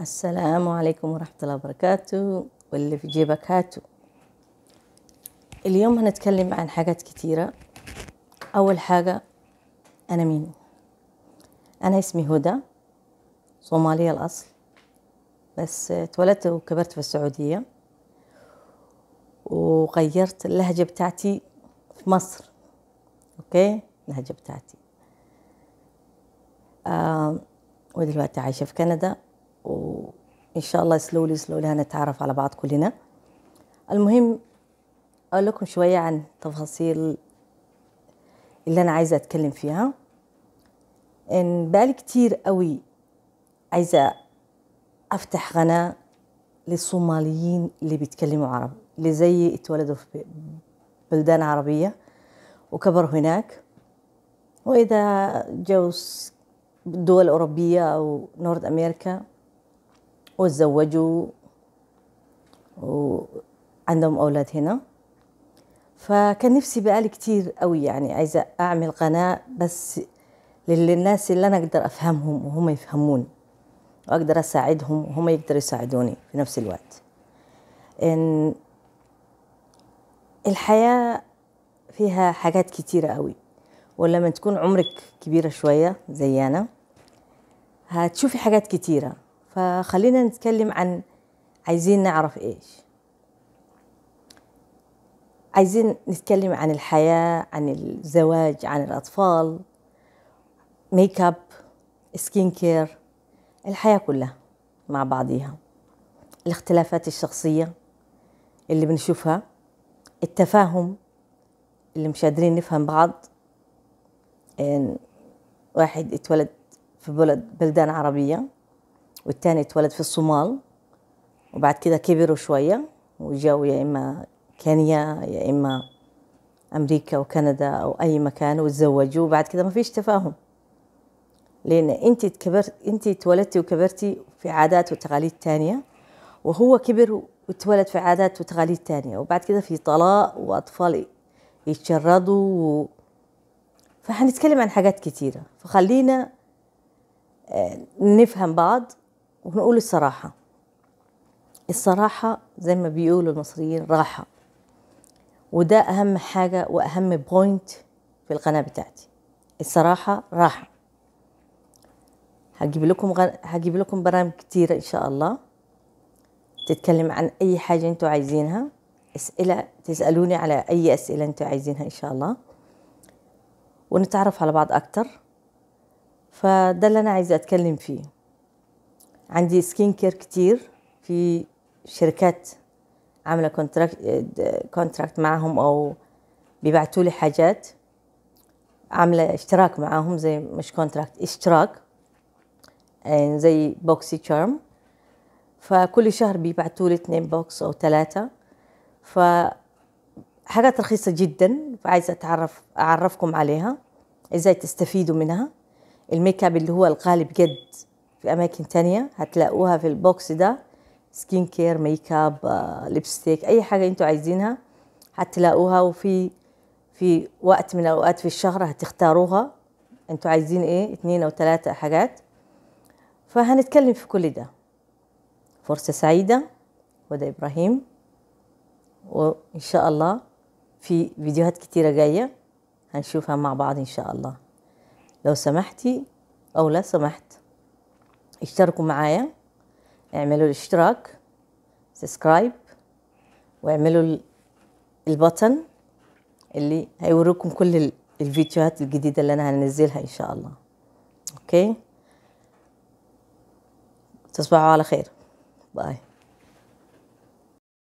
السلام عليكم ورحمة الله وبركاته. واللي في جيبك هاتوا. اليوم هنتكلم عن حاجات كتيرة. أول حاجة أنا مين أنا اسمي هدى صومالية الأصل بس اتولدت وكبرت في السعودية. وغيرت اللهجة بتاعتي في مصر. أوكي؟ اللهجة بتاعتي. آه ودلوقتي عايشة في كندا. وإن شاء الله سلولي سلولي هنتعرف على بعض كلنا. المهم أقول لكم شوية عن تفاصيل اللي أنا عايزة أتكلم فيها. إن بقالي كتير قوي عايزة أفتح قناة للصوماليين اللي بيتكلموا عربي اللي زي اتولدوا في بلدان عربية وكبروا هناك. وإذا جو دول أوروبية أو نورد أمريكا وتزوجوا وعندهم أولاد هنا. فكان نفسي بقالي كتير قوي يعني عايزة أعمل قناة بس للناس اللي أنا أقدر أفهمهم وهم يفهمون وأقدر أساعدهم وهم يقدروا يساعدوني في نفس الوقت. إن الحياة فيها حاجات كتيرة قوي ولما تكون عمرك كبيرة شوية زي أنا هتشوفي حاجات كتيرة. فخلينا نتكلم عن عايزين نعرف إيش. عايزين نتكلم عن الحياة عن الزواج عن الأطفال make up skin care الحياة كلها مع بعضيها. الاختلافات الشخصية اللي بنشوفها التفاهم اللي مش قادرين نفهم بعض. إن واحد اتولد في بلد بلدان عربية. والتاني اتولد في الصومال وبعد كده كبروا شوية وجاوا يا إما كينيا يا إما أمريكا وكندا أو أي مكان وتزوجوا وبعد كده ما فيش تفاهم. لأن أنت كبرت أنت اتولدتي وكبرتي في عادات وتقاليد تانية وهو كبر واتولد في عادات وتقاليد تانية وبعد كده في طلاق وأطفال يتشردوا و... فهنتكلم عن حاجات كتيرة. فخلينا نفهم بعض ونقول الصراحة. الصراحة زي ما بيقولوا المصريين راحة. وده أهم حاجة وأهم بوينت في القناة بتاعتي. الصراحة راحة. هجيب لكم غ... هجيب لكم برامج كتيرة إن شاء الله. تتكلم عن أي حاجة أنتوا عايزينها. أسئلة تسألوني على أي أسئلة أنتوا عايزينها إن شاء الله. ونتعرف على بعض أكتر. فده اللي أنا عايزة أتكلم فيه. عندي skin care كتير في شركات عاملة contract contract معهم أو بيبعتوا لي حاجات. عاملة اشتراك معاهم زي مش contract اشتراك زي Boxycharm فكل شهر بيبعتوا لي اتنين box أو ثلاثة. ف حاجات رخيصة جدا فعايزة أتعرف أعرفكم عليها. إزاي تستفيدوا منها؟ ال make up اللي هو الغالي بجد في أماكن تانية هتلاقوها في ال box ده. skin care make up lipstick أي حاجة أنتوا عايزينها هتلاقوها. وفي في وقت من الأوقات في الشهر هتختاروها. أنتوا عايزين إيه؟ اتنين أو ثلاثة حاجات. فهنتكلم في كل ده. فرصة سعيدة. هدى إبراهيم. وإن شاء الله في فيديوهات كتيرة جاية هنشوفها مع بعض إن شاء الله. لو سمحتي أو لا سمحت. اشتركوا معايا اعملوا الاشتراك subscribe واعملوا ال button اللي هيوروكم كل الفيديوهات الجديدة اللي أنا هنزلها إن شاء الله. okay؟ تصبحوا على خير. bye